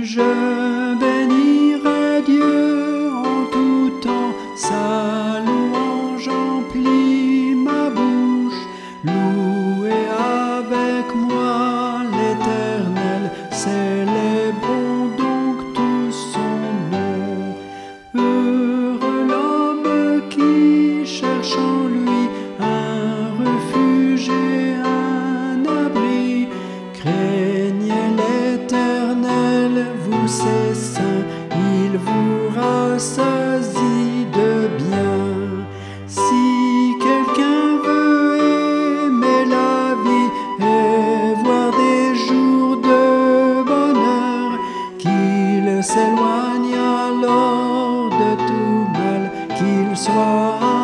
Je bénirai Dieu en tout temps, sa louange emplit ma bouche. Ses saints, il vous rassasie de bien. Si quelqu'un veut aimer la vie et voir des jours de bonheur, qu'il s'éloigne alors de tout mal, qu'il soit